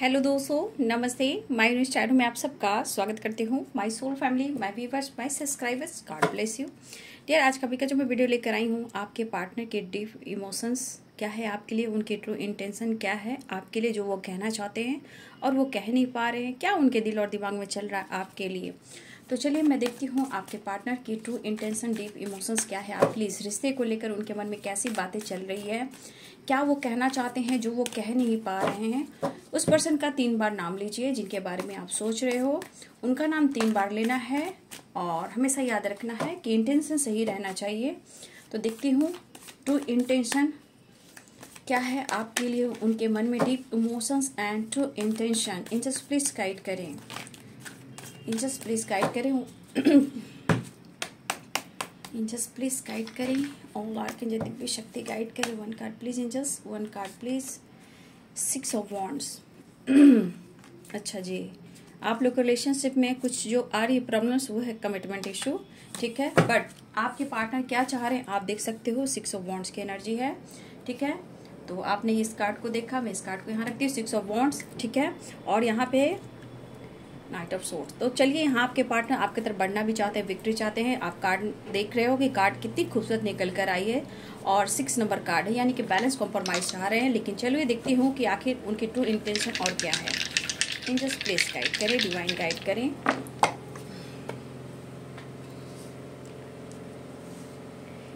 Hello दोस्तों, नमस्ते। My news channel में आप सबका स्वागत करती हूँ। My soul family, my viewers, my subscribers, God bless you. Dear, आज कभी का जो मैं वीडियो लेकर आई हूँ, आपके पार्टनर के डीप इमोशंस क्या है आपके लिए, उनके ट्रू इंटेंशन क्या है, आपके लिए जो वो कहना चाहते हैं और वो कह नहीं पा रहे हैं, क्या उनके दिल और दिमाग में चल रहा है आपके लिए? तो चलिए मैं देखती हूँ आपके पार्टनर की ट्रू इंटेंशन डीप इमोशंस क्या है। लिए इस रिश्ते को लेकर उनके मन में कैसी बातें चल रही है? क्या वो कहना चाहते हैं जो वो कह नहीं पा रहे हैं? उस पर्सन का तीन बार नाम लीजिए जिनके बारे में आप सोच रहे हो। उनका नाम तीन बार लेना है और हमेशा याद रखना है कि इंटेंशन सही रहना चाहिए। तो देखती हूँ ट्रू इंटेंशन क्या है आपके लिए? उनके मन में deep emotions and true intention in just please guide करें। इंजस्ट प्लीज़ गाइड करें। इंजस प्लीज़ गाइड करें। और लॉर्ड इंजस दिव्य शक्ति गाइड करें। One card please इंजस one card please six of wands अच्छा जी। आप लोग रिलेशनशिप में कुछ जो आ रही प्रॉब्लम्स वो है कमिटमेंट इशू ठीक है? बट आपके पार्टनर क्या चाह रहे हैं? आप देख सकते हो सिक्स ऑफ़ वॉन्ट्स की एनर्जी है, ठीक है? तो आपने इस कार्ड को देखा, मैं इस कार्ड को यहाँ रखती हूँ सिक्स ऑफ़ वॉन्ट्स ठीक है? और यहाँ पे नाइट ऑफ़ सोर्स तो चलिए यहाँ आपके पार्टनर आपकी तरफ़ बढ़ना भी चाहते हैं विक्ट्री चाहते हैं। आप कार्ड देख रहे हो कि कार्ड कितनी खूबसूरत निकल कर आई है और सिक्स नंबर कार्ड है, यानी कि बैलेंस कॉम्प्रोमाइज चाह रहे हैं। लेकिन चलिए देखती हूँ कि आखिर उनकी ट्रू इंटेंशन और क्या है। जस्ट प्लेस गाइड करें डिवाइन गाइड करें।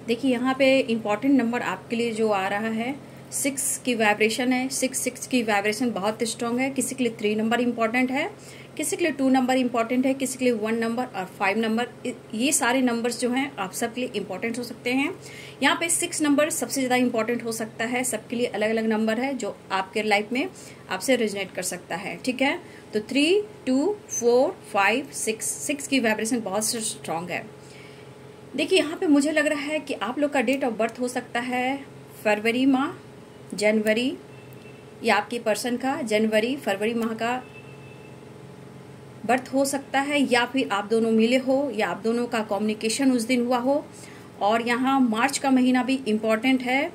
देखिए, यहाँ पे इंपॉर्टेंट नंबर आपके लिए जो आ रहा है सिक्स की वाइब्रेशन है। सिक्स सिक्स की वाइब्रेशन बहुत स्ट्रांग है। किसी के लिए थ्री नंबर इंपॉर्टेंट है। किसी के लिए टू नंबर इंपॉर्टेंट है, किसी के लिए वन नंबर और फाइव नंबर ये सारे नंबर्स जो हैं, आप सबके लिए इंपॉर्टेंट हो सकते हैं। यहाँ पे सिक्स नंबर सबसे ज़्यादा इंपॉर्टेंट हो सकता है, सबके लिए अलग अलग नंबर है, जो आपके लाइफ में आपसे रिजनेट कर सकता है, ठीक है? तो three two four five six six की वाइब्रेशन बहुत स्ट्रांग है। देखिए, यहाँ पे मुझे लग रहा है कि आप लोग का डेट ऑफ़ बर्थ हो सकता है फरवरी माह, जनवरी, या आपकी पर्सन का, जनवरी, फरवरी माह का बर्थ हो सकता है या फिर आप दोनों मिले हो या आप दोनों का कम्युनिकेशन उस दिन हुआ हो। और यहाँ मार्च का महीना भी इंपॉर्टेंट है।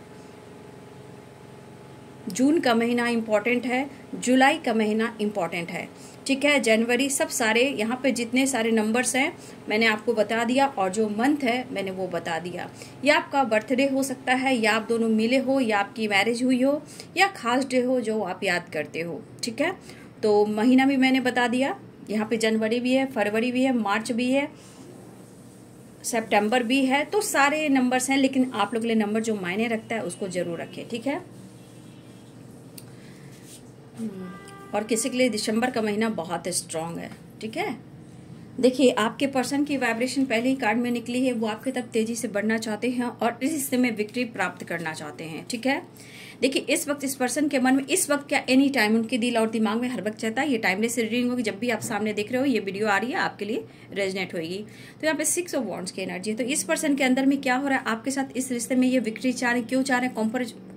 जून का महीना इंपॉर्टेंट है। जुलाई का महीना इंपॉर्टेंट है। ठीक है, जनवरी सब सारे यहाँ पे जितने सारे नंबर्स हैं, मैंने आपको बता दिया और जो मंथ है, मैंने वो बता दिया। या आपका बर्थडे हो सकता है, या आप दोनों मिले हो, या आपकी मैरिज हुई हो, या खास डे हो जो आप याद करते हो। ठीक है तो महीना भी मैंने बता दिया। यहाँ पे जनवरी भी है, फरवरी भी है, मार्च भी है, सितंबर भी है तो सारे नंबर्स हैं, लेकिन आप लोग के लिए नंबर जो मायने रखता है, उसको ज़रूर रखें, ठीक है? और किसी के लिए दिसंबर का महीना बहुत स्ट्रांग है, ठीक है? देखिए, आपके पर्सन की वाइब्रेशन पहले ही कार्ड में निकली है, वो आपकी तरफ़ तेज़ी से बढ़ना चाहते हैं और इस हिस्से में विक्ट्री प्राप्त करना चाहते हैं, ठीक है? देखिए, इस वक्त इस पर्सन के मन में, इस वक्त क्या एनी टाइम उनके दिल और दिमाग में हर वक्त चलता है, ये टाइमलेस रीडिंग होगी। जब भी आप सामने देख रहे हो, ये वीडियो आ रही है, आपके लिए रेजनेट होगी तो यहाँ पे सिक्स ऑफ़ वॉन्ट्स की एनर्जी है। तो इस पर्सन के अंदर में क्या हो रहा है, आपके साथ इस रिश्ते में ये विक्ट्री चाह रहे हैं, क्यों चाह रहे हैं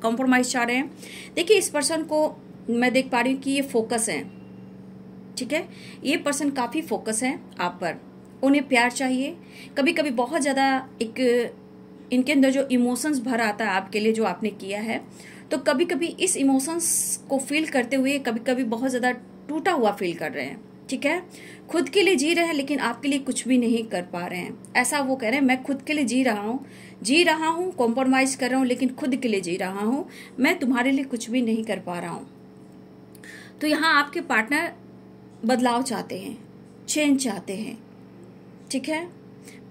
कॉम्प्रोमाइज चाह रहे हैं? देखिए, इस पर्सन को मैं देख पा रही हूँ कि ये फोकस है। ठीक है? ये पर्सन काफ़ी फोकस है आप पर। उन्हें प्यार चाहिए। कभी कभी बहुत ज़्यादा एक, इनके अंदर जो इमोशंस भर आता है आपके लिए जो आपने किया है तो कभी कभी इस इमोशंस को फील करते हुए कभी कभी बहुत ज़्यादा टूटा हुआ फील कर रहे हैं, ठीक है? खुद के लिए जी रहे हैं, लेकिन आपके लिए कुछ भी नहीं कर पा रहे हैं। ऐसा वो कह रहे हैं, मैं खुद के लिए जी रहा हूँ। जी रहा हूँ कॉम्प्रोमाइज कर रहा हूँ, लेकिन खुद के लिए जी रहा हूँ। मैं तुम्हारे लिए कुछ भी नहीं कर पा रहा हूँ। तो यहाँ आपके पार्टनर बदलाव चाहते हैं चेंज चाहते हैं। ठीक है?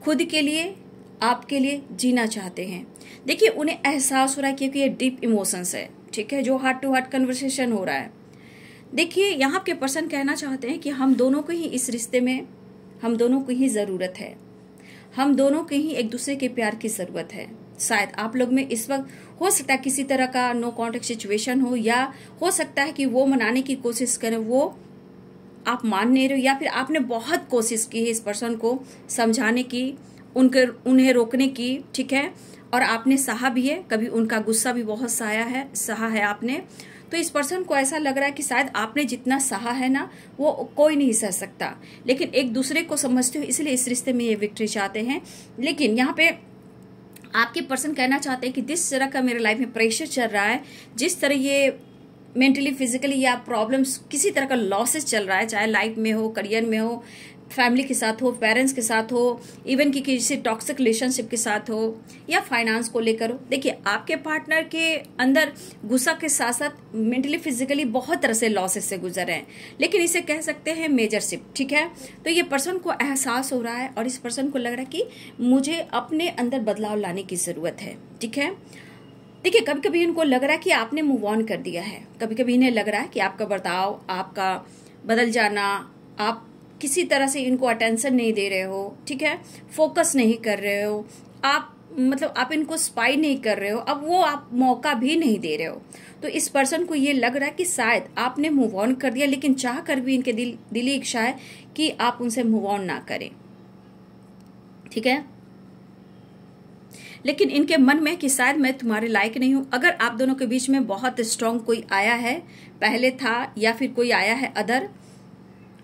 खुद के लिए, आपके लिए जीना चाहते हैं। देखिए, उन्हें एहसास हो रहा है क्योंकि ये डीप इमोशंस है। ठीक है? जो हार्ट टू हार्ट कन्वर्सेशन हो रहा है। देखिए, यहाँ के पर्सन कहना चाहते हैं कि हम दोनों को ही इस रिश्ते में, हम दोनों को ही ज़रूरत है। हम दोनों के ही एक दूसरे के प्यार की ज़रूरत है। शायद आप लोग में इस वक्त हो सकता है किसी तरह का नो कॉन्टेक्ट सिचुएशन हो या हो सकता है कि वो मनाने की कोशिश करें, वो आप मान नहीं रहे हो, या फिर आपने बहुत कोशिश की है इस पर्सन को समझाने की, उनके, उन्हें रोकने की, ठीक है? और आपने सहा भी है, कभी उनका गुस्सा भी बहुत सहाया है, सहा है आपने। तो इस पर्सन को ऐसा लग रहा है कि शायद आपने जितना सहा है ना, वो कोई नहीं सह सकता। लेकिन एक दूसरे को समझते हो, इसलिए इस रिश्ते में ये विक्ट्री चाहते हैं। लेकिन यहाँ पे आपके पर्सन कहना चाहते हैं कि जिस तरह का मेरे लाइफ में प्रेशर चल रहा है, जिस तरह ये मेंटली फिजिकली या प्रॉब्लम्स किसी तरह का लॉसेस चल रहा है, चाहे लाइफ में हो करियर में हो फैमिली के साथ हो पेरेंट्स के साथ हो इवन कि किसी टॉक्सिक रिलेशनशिप के साथ हो, या फाइनेंस को लेकर हो। देखिए, आपके पार्टनर के अंदर गुस्सा के साथ साथ मेंटली फिजिकली बहुत तरह से लॉसेस से गुजर रहे हैं। लेकिन इसे कह सकते हैं मेजरशिप ठीक है? तो ये पर्सन को एहसास हो रहा है और इस पर्सन को लग रहा है कि मुझे अपने अंदर बदलाव लाने की ज़रूरत है, ठीक है? देखिए कभी कभी इनको लग रहा है कि आपने मूव ऑन कर दिया है। कभी कभी इन्हें लग रहा है कि आपका बर्ताव, आपका बदल जाना, आप किसी तरह से इनको अटेंशन नहीं दे रहे हो, ठीक है? फोकस नहीं कर रहे हो। आप मतलब आप इनको स्पाई नहीं कर रहे हो। अब वो आप मौका भी नहीं दे रहे हो। तो इस पर्सन को ये लग रहा है कि शायद आपने मूव ऑन कर दिया, लेकिन चाह कर भी इनके दिल, दिली इच्छा है कि आप उनसे मूव ऑन ना करें। ठीक है? लेकिन इनके मन में कि शायद मैं तुम्हारे लायक नहीं हूँ। अगर आप दोनों के बीच में बहुत स्ट्रांग कोई आया है, पहले था या फिर कोई आया है अदर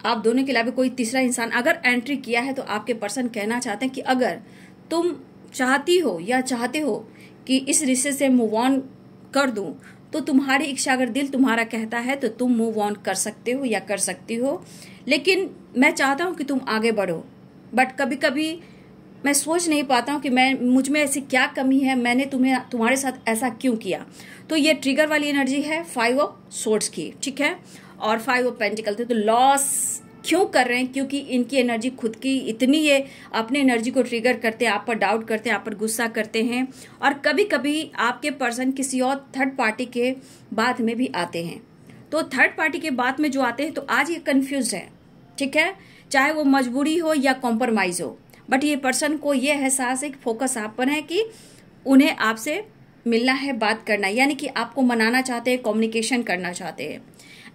आप दोनों के अलावा कोई तीसरा इंसान अगर एंट्री किया है तो आपके पर्सन कहना चाहते हैं कि अगर तुम चाहती हो या चाहते हो कि इस रिश्ते से मूव ऑन कर दूँ तो तुम्हारी इच्छा अगर दिल तुम्हारा कहता है तो तुम मूव ऑन कर सकते हो या कर सकती हो। लेकिन मैं चाहता हूँ कि तुम आगे बढ़ो। बट कभी कभी मैं सोच नहीं पाता हूँ कि मैं, मुझमें ऐसी क्या कमी है, मैंने तुम्हें, तुम्हारे साथ ऐसा क्यों किया? तो ये ट्रिगर वाली एनर्जी है फाइव ऑफ़ सोर्ट्स की, ठीक है? और फाइव ऑफ़ पेंटिकल थे तो लॉस क्यों कर रहे हैं? क्योंकि इनकी एनर्जी खुद की इतनी है, अपने एनर्जी को ट्रिगर करते हैं, आप पर डाउट करते हैं, आप पर गुस्सा करते हैं, और कभी कभी आपके पर्सन किसी और थर्ड पार्टी के बात में भी आते हैं। तो थर्ड पार्टी के बात में जो आते हैं तो आज ये कन्फ्यूज़ है, ठीक है? चाहे वो मजबूरी हो या कॉम्प्रोमाइज हो बट ये पर्सन को ये एहसास है फोकस आप पर है कि उन्हें आपसे मिलना है, बात करना है, यानी कि आपको मनाना चाहते हैं कम्युनिकेशन करना चाहते हैं।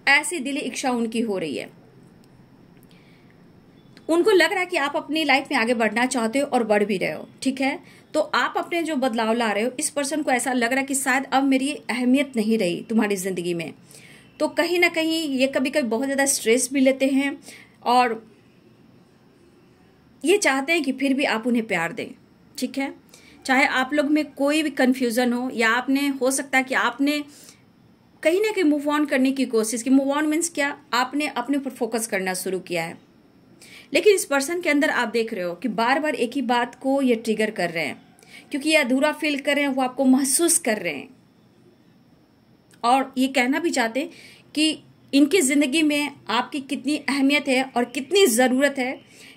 ऐसी दिली इच्छा उनकी हो रही है। उनको लग रहा है कि आप अपनी लाइफ में आगे बढ़ना चाहते हो और बढ़ भी रहे हो, ठीक है? तो आप अपने जो बदलाव ला रहे हो, इस पर्सन को ऐसा लग रहा है कि शायद अब मेरी अहमियत नहीं रही तुम्हारी ज़िंदगी में। तो कहीं ना कहीं ये कभी कभी बहुत ज़्यादा स्ट्रेस भी लेते हैं और ये चाहते हैं कि फिर भी आप उन्हें प्यार दें, ठीक है? चाहे आप लोग में कोई भी कंफ्यूजन हो, या आपने, हो सकता है कि आपने कहीं ना कहीं मूव ऑन करने की कोशिश की। मूव ऑन मीन्स क्या? आपने अपने ऊपर फोकस करना शुरू किया है। लेकिन इस पर्सन के अंदर आप देख रहे हो कि बार बार एक ही बात को ये ट्रिगर कर रहे हैं, क्योंकि ये अधूरा फील कर रहे हैं, वो आपको महसूस कर रहे हैं। और ये कहना भी चाहते हैं कि इनकी ज़िंदगी में आपकी कितनी अहमियत है और कितनी ज़रूरत है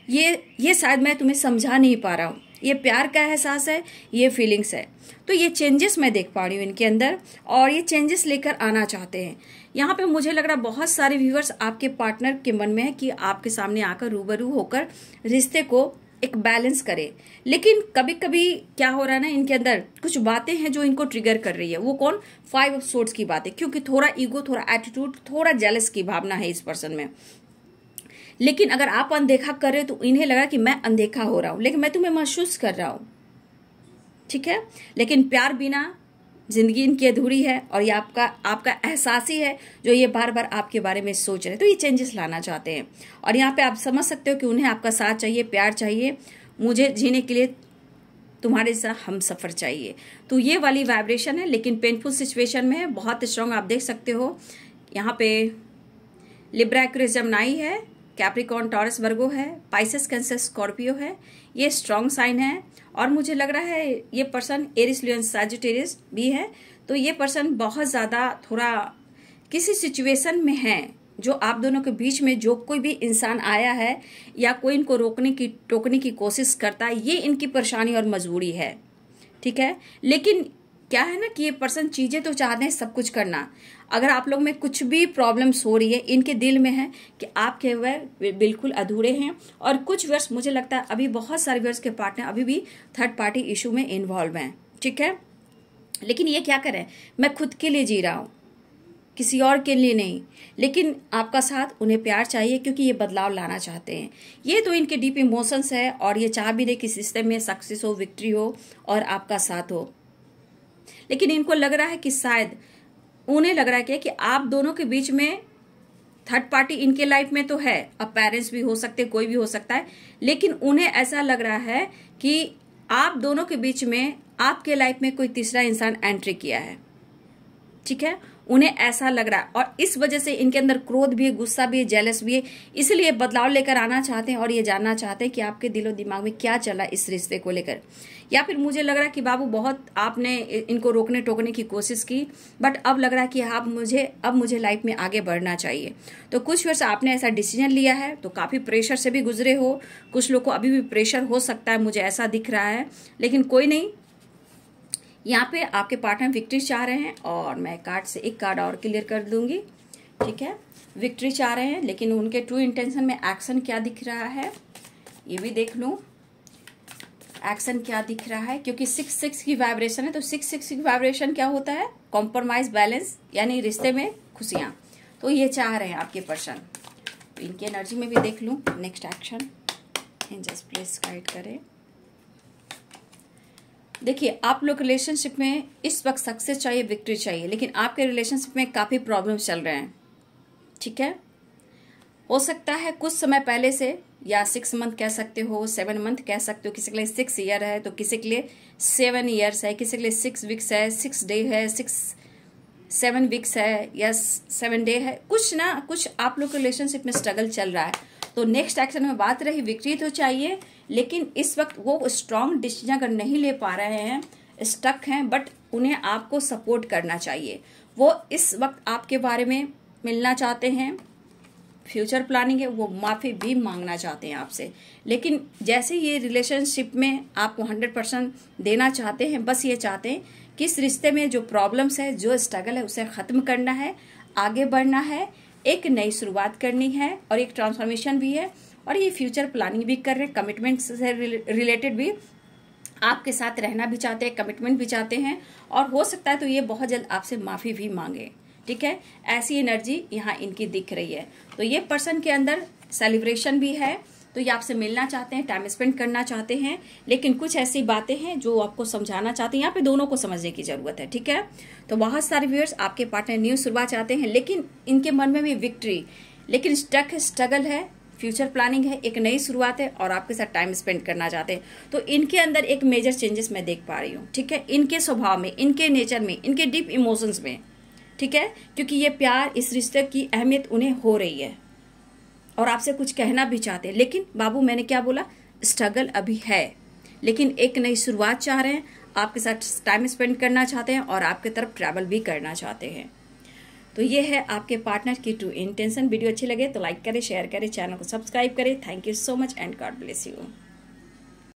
ये ये शायद मैं तुम्हें समझा नहीं पा रहा हूँ। ये प्यार का एहसास है, ये फीलिंग्स है। तो ये चेंजेस मैं देख पा रही हूँ इनके अंदर, और ये चेंजेस लेकर आना चाहते हैं। यहाँ पे मुझे लग रहा बहुत सारे व्यूअर्स आपके पार्टनर के मन में है कि आपके सामने आकर रूबरू होकर रिश्ते को एक बैलेंस करे। लेकिन कभी कभी क्या हो रहा है ना, इनके अंदर कुछ बातें हैं जो इनको ट्रिगर कर रही है। वो कौन? फाइव ऑफ़ सोर्ट्स की बातें। क्योंकि थोड़ा ईगो थोड़ा एटीट्यूड थोड़ा जेलस की भावना है इस पर्सन में। लेकिन अगर आप अनदेखा कर रहे हो तो इन्हें लगा कि मैं अनदेखा हो रहा हूँ। लेकिन मैं तुम्हें महसूस कर रहा हूँ। ठीक है? लेकिन प्यार बिना ज़िंदगी इनकी अधूरी है और ये आपका आपका एहसास ही है जो ये बार बार आपके बारे में सोच रहे हैं। तो ये चेंजेस लाना चाहते हैं। और यहाँ पे आप समझ सकते हो कि उन्हें आपका साथ चाहिए, प्यार चाहिए। मुझे जीने के लिए तुम्हारे साथ हम सफ़र चाहिए। तो ये वाली वाइब्रेशन है, लेकिन पेनफुल सिचुएशन में है, बहुत स्ट्रांग आप देख सकते हो। यहाँ पे लिब्रा नाई है। कैप्रिकॉन टॉरस वर्गो है पाइसेस कैंसर स्कॉर्पियो है, ये स्ट्रांग साइन है और मुझे लग रहा है ये पर्सन एरिस लियन भी है तो ये पर्सन बहुत ज़्यादा थोड़ा किसी सिचुएशन में है, जो आप दोनों के बीच में जो कोई भी इंसान आया है या कोई इनको रोकने की, टोकने की कोशिश करता है, ये इनकी परेशानी और मजबूरी है, ठीक है? लेकिन क्या है ना कि ये पर्सन चीज़ें तो चाहते हैं सब कुछ करना। अगर आप लोग में कुछ भी प्रॉब्लम्स हो रही है, इनके दिल में है कि आपके वह बिल्कुल अधूरे हैं। और कुछ वर्ष मुझे लगता है अभी बहुत सारे वर्ष के पार्टनर अभी भी थर्ड पार्टी इशू में इन्वॉल्व हैं। ठीक है? लेकिन ये क्या करें? मैं खुद के लिए जी रहा हूँ, किसी और के लिए नहीं। लेकिन आपका साथ उन्हें प्यार चाहिए क्योंकि ये बदलाव लाना चाहते हैं। ये तो इनके डीप इमोशंस है और ये चाह भी रहे कि सिस्टम में सक्सेस हो विक्ट्री हो और आपका साथ हो। लेकिन इनको लग रहा है कि शायद, उन्हें लग रहा है कि आप दोनों के बीच में थर्ड पार्टी इनके लाइफ में तो है, अब पेरेंट्स भी हो सकते कोई भी हो सकता है, लेकिन उन्हें ऐसा लग रहा है कि आप दोनों के बीच में, आपके लाइफ में कोई तीसरा इंसान एंट्री किया है। ठीक है? उन्हें ऐसा लग रहा है। और इस वजह से इनके अंदर क्रोध भी है, गुस्सा भी है जेलस भी है। इसलिए बदलाव लेकर आना चाहते हैं और ये जानना चाहते हैं कि आपके दिलो दिमाग में क्या चला इस रिश्ते को लेकर। या फिर मुझे लग रहा है कि बाबू, बहुत आपने इनको रोकने टोकने की कोशिश की बट अब लग रहा है कि आप मुझे, अब मुझे लाइफ में आगे बढ़ना चाहिए। तो कुछ वर्ष आपने ऐसा डिसीज़न लिया है तो काफ़ी प्रेशर से भी गुजरे हो। कुछ लोग को अभी भी प्रेशर हो सकता है, मुझे ऐसा दिख रहा है। लेकिन कोई नहीं यहाँ पे आपके पार्टनर विक्ट्री चाह रहे हैं और मैं कार्ड से एक कार्ड और क्लियर कर दूँगी। ठीक है? विक्ट्री चाह रहे हैं, लेकिन उनके ट्रू इंटेंशन में एक्शन क्या दिख रहा है? ये भी देख लूँ। एक्शन क्या दिख रहा है? क्योंकि सिक्स सिक्स की वाइब्रेशन है तो सिक्स सिक्स की वाइब्रेशन क्या होता है? कॉम्प्रोमाइज बैलेंस यानी रिश्ते में खुशियाँ। तो ये चाह रहे हैं आपके पर्सन तो इनकी एनर्जी में भी देख लूँ। नेक्स्ट एक्शन प्लीज़ गाइड करें। देखिए, आप लोग रिलेशनशिप में इस वक्त सक्सेस चाहिए विक्ट्री चाहिए, लेकिन आपके रिलेशनशिप में काफ़ी प्रॉब्लम चल रहे हैं। ठीक है? हो सकता है कुछ समय पहले से, या सिक्स मंथ कह सकते हो सेवन मंथ कह सकते हो, किसी के लिए सिक्स ईयर है तो किसी के लिए सेवन ईयर्स है, किसी के लिए सिक्स वीक्स है सिक्स डे है सिक्स सेवन वीक्स है, या सेवन डे है। कुछ ना, कुछ आप लोग के रिलेशनशिप में स्ट्रगल चल रहा है। तो नेक्स्ट एक्शन में बात रही विक्ट्री तो चाहिए, लेकिन इस वक्त वो स्ट्रांग डिसीज़न अगर नहीं ले पा रहे हैं स्टक हैं बट उन्हें आपको सपोर्ट करना चाहिए। वो इस वक्त आपके बारे में मिलना चाहते हैं फ्यूचर प्लानिंग है, वो माफ़ी भी मांगना चाहते हैं आपसे। लेकिन जैसे ये रिलेशनशिप में आपको हंड्रेड परसेंट देना चाहते हैं, बस ये चाहते हैं कि इस रिश्ते में जो प्रॉब्लम्स है, जो स्ट्रगल है, उसे ख़त्म करना है, आगे बढ़ना है एक नई शुरुआत करनी है और एक ट्रांसफॉर्मेशन भी है और ये फ्यूचर प्लानिंग भी कर रहे हैं कमिटमेंट से रिलेटेड भी। आपके साथ रहना भी चाहते हैं कमिटमेंट भी चाहते हैं और हो सकता है तो ये बहुत जल्द आपसे माफ़ी भी मांगे। ठीक है? ऐसी एनर्जी यहाँ इनकी दिख रही है। तो ये पर्सन के अंदर सेलिब्रेशन भी है तो ये आपसे मिलना चाहते हैं टाइम स्पेंड करना चाहते हैं, लेकिन कुछ ऐसी बातें हैं जो आपको समझाना चाहते हैं। यहाँ पे दोनों को समझने की ज़रूरत है, ठीक है? तो बहुत सारे व्यूअर्स आपके पार्टनर न्यू शुरुआत चाहते हैं, लेकिन इनके मन में भी विक्ट्री लेकिन स्टक है स्ट्रगल है फ्यूचर प्लानिंग है, एक नई शुरुआत है और आपके साथ टाइम स्पेंड करना चाहते हैं। तो इनके अंदर एक मेजर चेंजेस मैं देख पा रही हूँ, ठीक है? इनके स्वभाव में, इनके नेचर में, इनके डीप इमोशंस में, ठीक है? क्योंकि ये प्यार, इस रिश्ते की अहमियत उन्हें हो रही है। और आपसे कुछ कहना भी चाहते हैं। लेकिन बाबू, मैंने क्या बोला? स्ट्रगल अभी है। लेकिन एक नई शुरुआत चाह रहे हैं। आपके साथ टाइम स्पेंड करना चाहते हैं और आपके तरफ़ ट्रैवल भी करना चाहते हैं। तो ये है आपके पार्टनर की टू इंटेंशन वीडियो अच्छी लगे तो लाइक करें शेयर करें चैनल को सब्सक्राइब करें। Thank you so much and God bless you